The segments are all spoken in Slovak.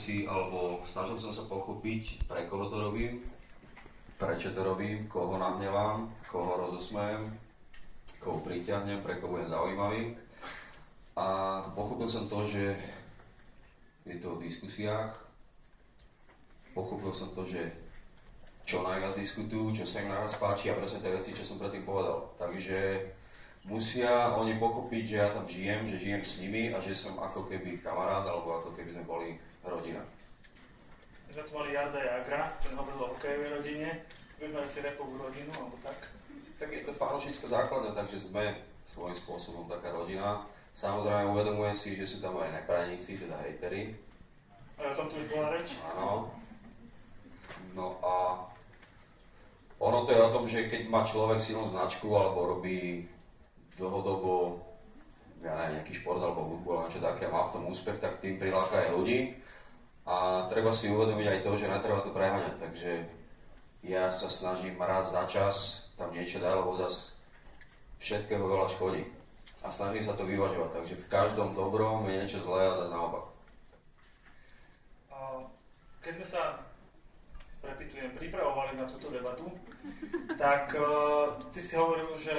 si, alebo snažil som sa pochopiť, pre koho to robím, prečo to robím, koho nahnevám, koho rozosmejem, koho priťahnem, pre koho budem zaujímavý. A pochopil som to, že je to o diskusiách. Pochopil som to, že čo najviac diskutujú, čo sa im najviac páči a presne tie veci, čo som predtým povedal. Takže musia oni pochopiť, že ja tam žijem, že žijem s nimi a že som ako keby kamarát, alebo ako keby sme boli rodina. My sme tu mali Jarda Jagra, ten hovoril o hokejovej rodine, my sme asi repovú rodinu, alebo tak? Tak je to fanúšická základňa, takže sme svojím spôsobom taká rodina. Samozrejme uvedomujem si, že sú tam aj neprajníci, teda hejteri. A o tom tu už bola reč? Áno. No a ono to je o tom, že keď má človek silnú značku alebo robí dlhodobo ja neviem, nejaký šport alebo futbol, niečo také má v tom úspech, tak tým priláka aj ľudí. A treba si uvedomiť aj to, že netreba to preháňať. Takže ja sa snažím raz za čas tam niečo dať, lebo zase všetkého veľa škodí. A snažím sa to vyvažovať. Takže v každom dobrom je niečo zlé a zase naopak. Keď sme sa prepitujem, pripravovali na túto debatu, tak uh, ty si hovoril, že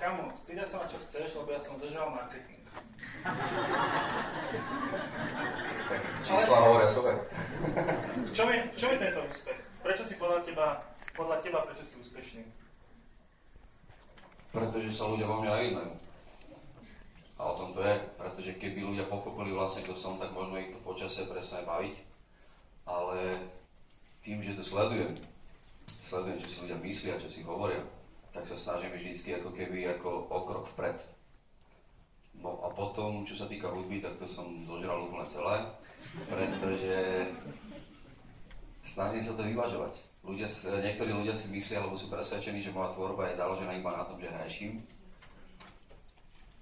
Kamo, spýtaj sa ma, čo chceš, lebo ja som zažal marketing. Čísla hovoria sobe. v, čom je, v čom je tento úspech? Prečo si podľa teba, podľa teba, prečo si úspešný? Pretože sa ľudia vo mňa nevyznajú. A o tom to je, pretože keby ľudia pochopili vlastne, kto som, tak môžeme ich to počasie presne baviť. Ale tým, že to sledujem, sledujem, čo si ľudia myslia, čo si hovoria, tak sa snažíme vždycky ako keby ako o krok vpred. No a potom, čo sa týka hudby, tak to som zožral úplne celé, pretože snažím sa to vyvažovať. Ľudia, niektorí ľudia si myslia, alebo sú presvedčení, že moja tvorba je založená iba na tom, že hreším.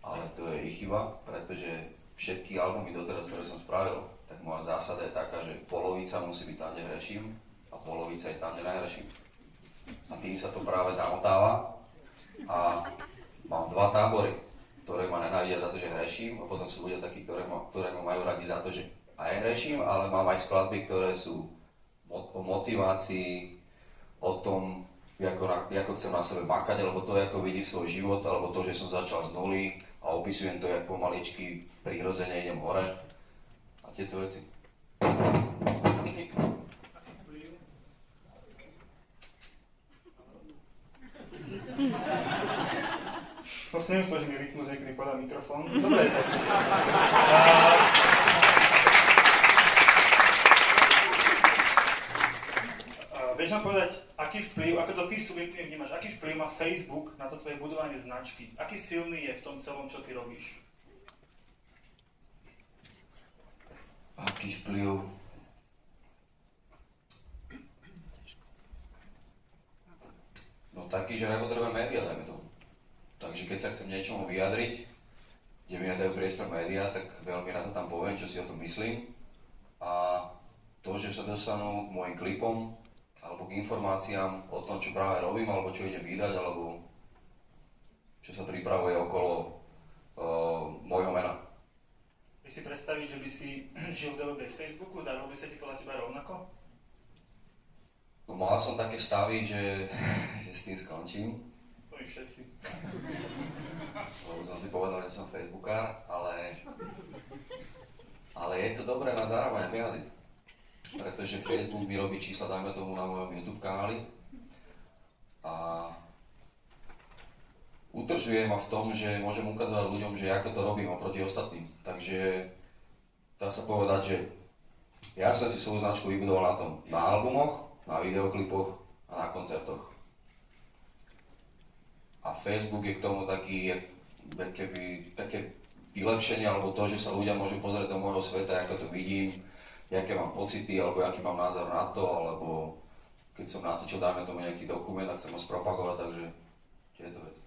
Ale to je ich chyba, pretože všetky albumy doteraz, ktoré som spravil, tak moja zásada je taká, že polovica musí byť tam, kde hreším a polovica je tam, kde nehreším a tým sa to práve zamotáva a mám dva tábory, ktoré ma nenávidia za to, že hreším a potom sú ľudia takí, ktoré ma, ktoré ma majú radi za to, že aj hreším, ale mám aj skladby, ktoré sú o motivácii, o tom, ako, na, ako chcem na sebe makať, alebo to, ako vidí svoj život, alebo to, že som začal z nuly a opisujem to, jak pomaličky prirodzene idem hore a tieto veci. Si nemyslel, že mi rytmus niekedy podá mikrofón. Dobre. Vieš nám povedať, aký vplyv, ako to ty subjektívne vnímaš, aký vplyv má Facebook na to tvoje budovanie značky? Aký silný je v tom celom, čo ty robíš? Aký vplyv? No taký, že nepotrebujem médiá, dajme tomu. Takže keď sa chcem niečomu vyjadriť, kde mi dajú priestor médiá, tak veľmi na to tam poviem, čo si o tom myslím. A to, že sa dostanú k môjim klipom, alebo k informáciám o tom, čo práve robím, alebo čo idem vydať, alebo čo sa pripravuje okolo uh, môjho mena. Vy si predstaviť, že by si žil v dobe bez Facebooku, darilo by sa ti podľa teba rovnako? No mal som také stavy, že, že s tým skončím, všetci. Som si povedal, že som Facebookár, ale, ale je to dobré na zarábanie peniazy. Pretože Facebook mi robí čísla, dajme tomu, na mojom YouTube kanáli. A utržuje ma v tom, že môžem ukazovať ľuďom, že ako to robím oproti ostatným. Takže dá sa povedať, že ja som si svoju značku vybudoval na tom, na albumoch, na videoklipoch a na koncertoch. A Facebook je k tomu taký, keby, také vylepšenie, alebo to, že sa ľudia môžu pozrieť do môjho sveta, ako to vidím, aké mám pocity, alebo aký mám názor na to, alebo keď som natočil, dáme tomu nejaký dokument a chcem ho spropagovať, takže tieto veci.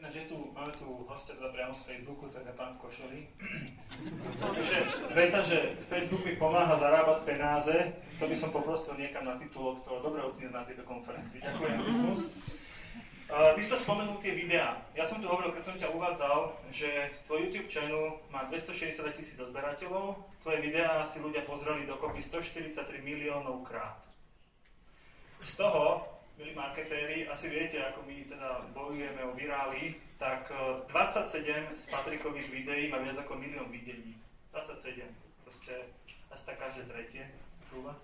Ináč je tu, máme tu hostia teda priamo z Facebooku, to je pán v košeli. Takže veta, že Facebook mi pomáha zarábať penáze, to by som poprosil niekam na titulok, dobre oceniť na tejto konferencii. Ďakujem. Uh, ty si to spomenul tie videá. Ja som tu hovoril, keď som ťa uvádzal, že tvoj YouTube channel má 260 tisíc odberateľov, tvoje videá si ľudia pozreli dokopy 143 miliónov krát. Z toho, milí marketéri, asi viete, ako my teda bojujeme o virály, tak 27 e, z Patrikových videí má viac ako milión videní. 27. Proste asi tak každé tretie. Uh,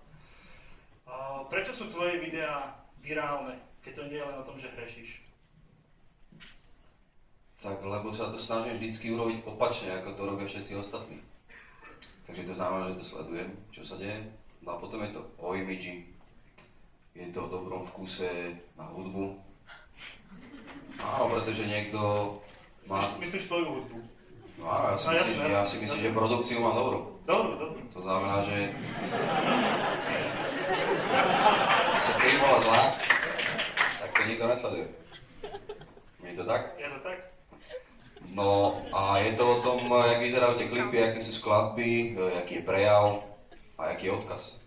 prečo sú tvoje videá virálne? Keď to nie je len o tom, že hrešíš? Tak, lebo sa to snažím vždycky urobiť opačne, ako to robia všetci ostatní. Takže to znamená, že to sledujem, čo sa deje. No a potom je to o imidži, je to o dobrom vkuse na hudbu. Áno, pretože niekto má... Myslíš, myslíš tvoju hudbu? No áno, ja si, no, myslím, jasne, ja si myslím, že produkciu má dobrú. Dobro, dobro. To znamená, že... Sa bola zlá, to nikto nesleduje. Je to tak? Je to tak. No a je to o tom, jak vyzerajú tie klipy, aké sú skladby, aký je prejav a aký je odkaz.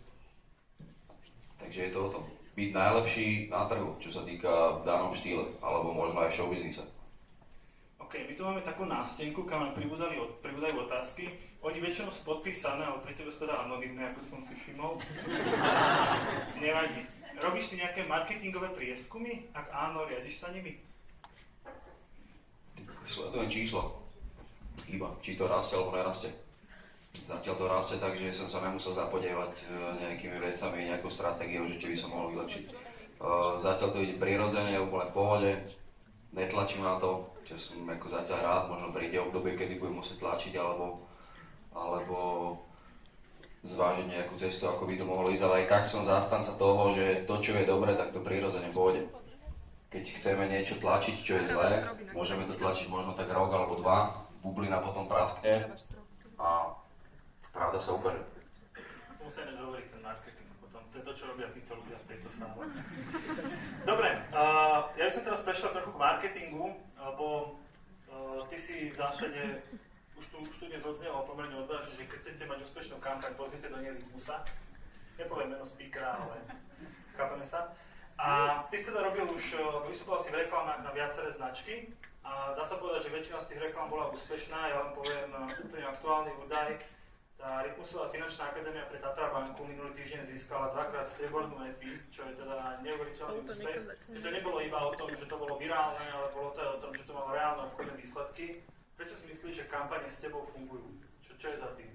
Takže je to o tom. Byť najlepší na trhu, čo sa týka v danom štýle, alebo možno aj showbiznise. OK, my tu máme takú nástenku, kam nám pribúdajú otázky. Oni väčšinou sú podpísané, ale pre teba sú teda anonimné, ako som si všimol. Nevadí. Robíš si nejaké marketingové prieskumy? Ak áno, riadiš sa nimi? Sledujem číslo. Iba, či to rastie alebo nerastie. Zatiaľ to rastie tak, že som sa nemusel zapodievať e, nejakými vecami, nejakou stratégiou, že či by som mohol vylepšiť. E, zatiaľ to ide prirodzene, úplne v pohode. Netlačím na to, čo som ako zatiaľ rád, možno príde obdobie, kedy budem musieť tlačiť, alebo, alebo zvážiť nejakú cestu, ako by to mohlo ísť, ale aj tak som zástanca toho, že to, čo je dobre, tak to prirodzene pôjde. Keď chceme niečo tlačiť, čo je zlé, môžeme to tlačiť možno tak rok alebo dva, bublina potom praskne a pravda sa ukáže. Musíme hovoriť ten marketing potom, to je to, čo robia títo ľudia v tejto sále. Dobre, uh, ja by som teraz prešiel trochu k marketingu, lebo uh, ty si v zásade už tu, už tu dnes odznelo pomerne odvážne, že keď chcete mať úspešnú kampaň, pozrite do Nerytmusa. Nepoviem meno speakera, ale chápeme sa. A ty si teda robil už, e, vystupoval si v reklamách na viaceré značky a dá sa povedať, že väčšina z tých reklam bola úspešná. Ja len poviem e, úplne aktuálny údaj. Tá Rytmusová finančná akadémia pre Tatra banku minulý týždeň získala dvakrát striebornú EFI, čo je teda neuveriteľný úspech. Že to nebolo iba o tom, že to bolo virálne, ale bolo to aj o tom, že to malo reálne obchodné výsledky. Prečo si myslíš, že kampane s tebou fungujú? Čo, čo je za tým?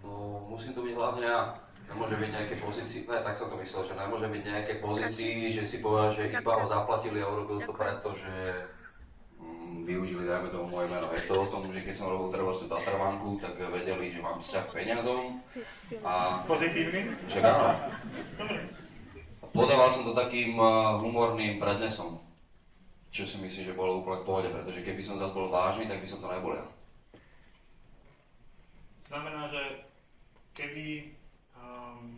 No, musím to byť hlavne ja. Nemôže byť nejaké pozícii, ne, tak som to myslel, že nemôže byť nejaké pozícii, že si povedal, že iba ho zaplatili a urobil to preto, že mm, využili, dajme tomu moje meno. Je to o tom, že keď som robil treba tú Tatravanku, tak vedeli, že mám vzťah k peniazom. A, Pozitívny? Že áno. Podával som to takým humorným prednesom čo si myslím, že bolo úplne v pohode, pretože keby som zase bol vážny, tak by som to nebol ja. Znamená, že keby, um,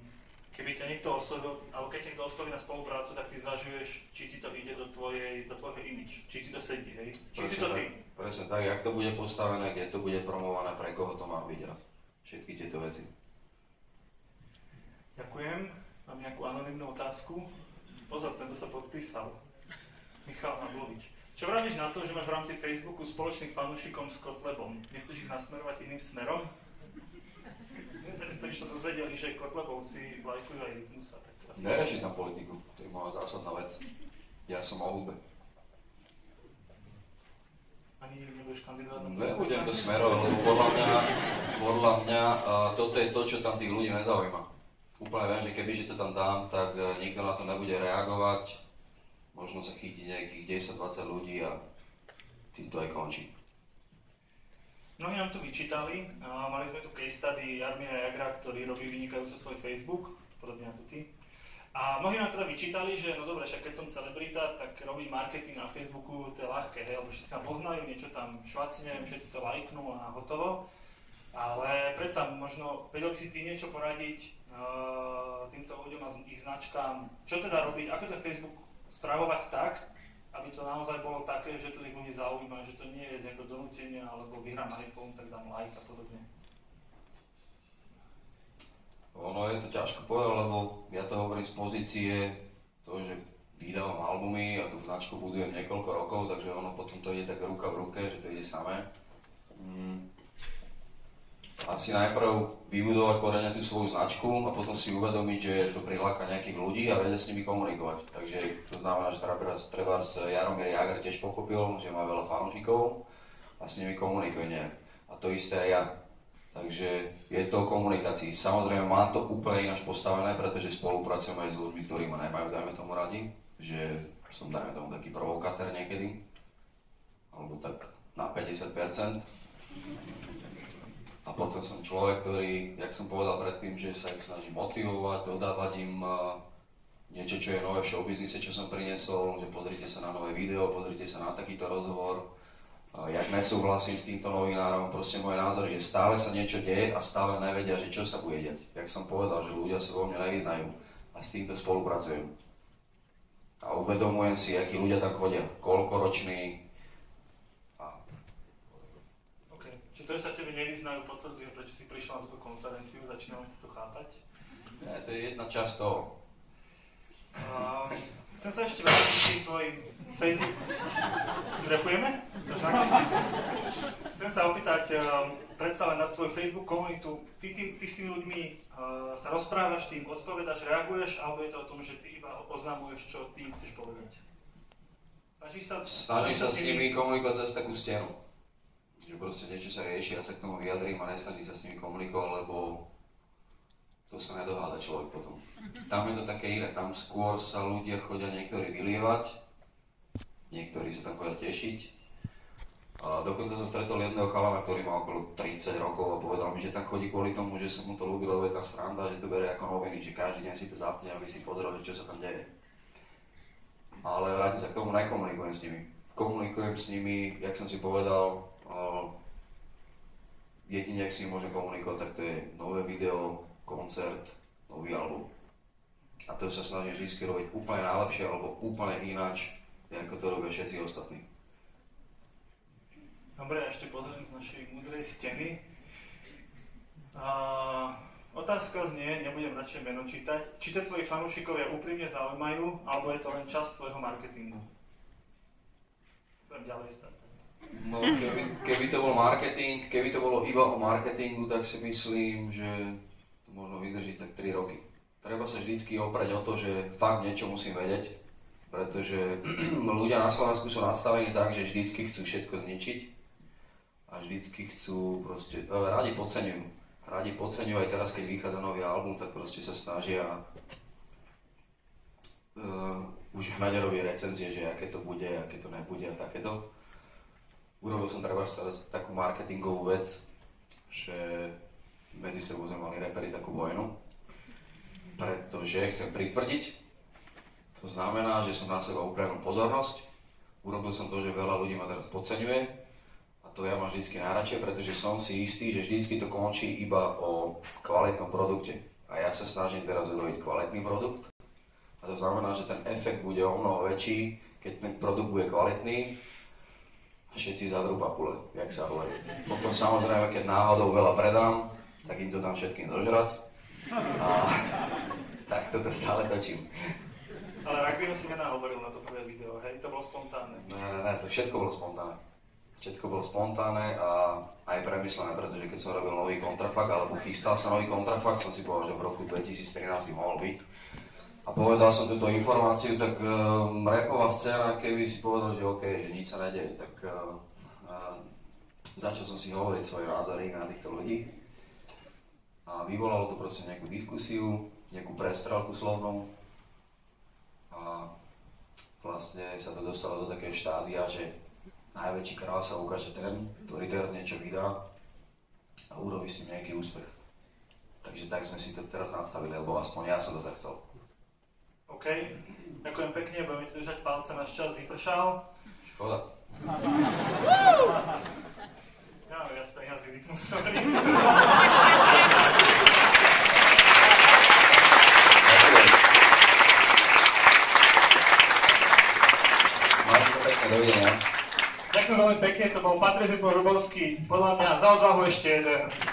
keby ťa niekto oslovil, alebo keď niekto osloví na spoluprácu, tak ty zvažuješ, či ti to ide do, tvojej, do tvojho image, či ti to sedí, hej? Či presne si to ty. Tak, presne tak, jak to bude postavené, kde to bude promované, pre koho to má byť a všetky tieto veci. Ďakujem. Mám nejakú anonimnú otázku. Pozor, tento sa podpísal. Michal Hablovič. Čo vravíš na to, že máš v rámci Facebooku spoločných fanúšikom s Kotlebom? Nechceš ich nasmerovať iným smerom? Sa to dozvedeli, že Kotlebovci lajkujú aj Rytmusa. Nerešiť na politiku, to je moja zásadná vec. Ja som o hudbe. Ani nebudeš kandidovať na Nebudem to smerovať, lebo podľa mňa, podľa mňa uh, toto je to, čo tam tých ľudí nezaujíma. Úplne viem, že keby že to tam dám, tak uh, nikto na to nebude reagovať, možno sa chytí nejakých 10-20 ľudí a tým to aj končí. Mnohí nám to vyčítali, a mali sme tu case study Jarmíra Jagra, ktorý robí vynikajúco svoj Facebook, podobne ako ty. A mnohí nám teda vyčítali, že no dobre, však keď som celebrita, tak robiť marketing na Facebooku to je ľahké, hej, lebo všetci ma poznajú, niečo tam švacnem, všetci to lajknú a hotovo. Ale predsa možno vedel by si ty niečo poradiť uh, týmto ľuďom a ich značkám, čo teda robiť, ako ten Facebook spravovať tak, aby to naozaj bolo také, že to tých ľudí zaujíma, že to nie je z nejakého donútenia, alebo vyhrám iPhone, tak dám like a podobne. Ono je to ťažko povedať, lebo ja to hovorím z pozície toho, že vydávam albumy a tú značku budujem niekoľko rokov, takže ono potom to ide tak ruka v ruke, že to ide samé. Mm. Asi najprv vybudovať poriadne tú svoju značku a potom si uvedomiť, že to priláka nejakých ľudí a vedia s nimi komunikovať. Takže to znamená, že treba, treba s Jaromír Jager tiež pochopil, že má veľa fanúšikov a s nimi komunikuje nejak. A to isté aj ja. Takže je to o komunikácii. Samozrejme mám to úplne ináč postavené, pretože spolupracujem aj s ľuďmi, ktorí ma nemajú, dajme tomu radi že som, dajme tomu, taký provokatér niekedy, alebo tak na 50%. A potom som človek, ktorý, jak som povedal predtým, že sa ich snaží motivovať, dodávať im niečo, čo je nové v showbiznise, čo som priniesol, že pozrite sa na nové video, pozrite sa na takýto rozhovor, jak nesúhlasím s týmto novinárom, proste môj názor, že stále sa niečo deje a stále nevedia, že čo sa bude deť. Jak som povedal, že ľudia sa vo mne nevyznajú a s týmto spolupracujem a uvedomujem si, akí ľudia tak chodia, koľkoroční. A... OK. Čiže to, že sa tebe nevyznajú, potvrdzuje, prečo si prišiel na túto konferenciu, začínal si to chápať? Nie, to je jedna časť toho. Uh, chcem sa ešte vrátiť k tvojim Facebook. Už repujeme? Chcem sa opýtať, uh, predsa len na tvoj Facebook komunitu, ty, ty, ty s tými ľuďmi uh, sa rozprávaš, ty im odpovedaš, reaguješ, alebo je to o tom, že ty iba oznamuješ, čo ty chceš povedať? Snažíš sa, snaží sa s nimi komunikovať cez takú stenu. Že proste niečo sa rieši, ja sa k tomu vyjadrím a nesnaží sa s nimi komunikovať, lebo to sa nedoháda človek potom. Tam je to také iné, tam skôr sa ľudia chodia niektorí vylievať, niektorí sa tam chodia tešiť, a dokonca som stretol jedného chalana, ktorý má okolo 30 rokov a povedal mi, že tam chodí kvôli tomu, že sa mu to ľúbi, lebo je tá stranda, že to berie ako noviny, že každý deň si to zapne, aby si pozrel, čo sa tam deje. Ale vrátim sa k tomu, nekomunikujem s nimi. Komunikujem s nimi, jak som si povedal, jedine, ak si môžem komunikovať, tak to je nové video, koncert, nový album. A to sa snažím vždy robiť úplne najlepšie alebo úplne ináč, ako to robia všetci ostatní. Dobre, ešte pozriem z našej múdrej steny. A, otázka znie, nebudem radšej meno čítať. Či to tvoji fanúšikovia úprimne zaujímajú, alebo je to len čas tvojho marketingu? Budem ďalej stať. No, keby, keby to bol marketing, keby to bolo iba o marketingu, tak si myslím, že to možno vydrží tak 3 roky. Treba sa vždycky oprať o to, že fakt niečo musím vedieť, pretože ľudia na Slovensku sú nastavení tak, že vždycky chcú všetko zničiť a vždycky chcú proste, e, radi podceňujú. Radi podceňujú aj teraz, keď vychádza nový album, tak proste sa snažia uh, už hneď robí recenzie, že aké to bude, aké to nebude a takéto. Urobil som treba takú marketingovú vec, že medzi sebou sme mali reperi takú vojnu, pretože chcem pritvrdiť, to znamená, že som na seba upriamil pozornosť, urobil som to, že veľa ľudí ma teraz podceňuje, to ja mám vždy najradšej, pretože som si istý, že vždy to končí iba o kvalitnom produkte. A ja sa snažím teraz urobiť kvalitný produkt. A to znamená, že ten efekt bude o mnoho väčší, keď ten produkt bude kvalitný a všetci zadrú papule, jak sa hovorí. Potom samozrejme, keď náhodou veľa predám, tak im to dám všetkým dožrať. A tak toto stále točím. Ale Rugby si nenahovoril na to prvé video, hej? To bolo spontánne. Ne, ne, ne, to všetko bolo spontánne všetko bolo spontánne a aj premyslené, pretože keď som robil nový kontrafakt, alebo chystal sa nový kontrafakt, som si povedal, že v roku 2013 by mohol byť. A povedal som túto informáciu, tak uh, repová scéna, keby si povedal, že OK, že nič sa nedeje, tak uh, uh, začal som si hovoriť svoje názory na týchto ľudí. A vyvolalo to proste nejakú diskusiu, nejakú prestrelku slovnú. A vlastne sa to dostalo do takého štádia, že najväčší král sa ukáže ten, ktorý teraz niečo vydá a urobí s tým nejaký úspech. Takže tak sme si to teraz nastavili, lebo aspoň ja som to tak chcel. OK, ďakujem pekne, budeme ti držať palce, náš čas vypršal. Škoda. ja mám viac peniazí, rytmus, sorry. Dovidenia. Ďakujem veľmi pekne, to bol Patrice Rubovský. Podľa mňa za odvahu ešte jeden.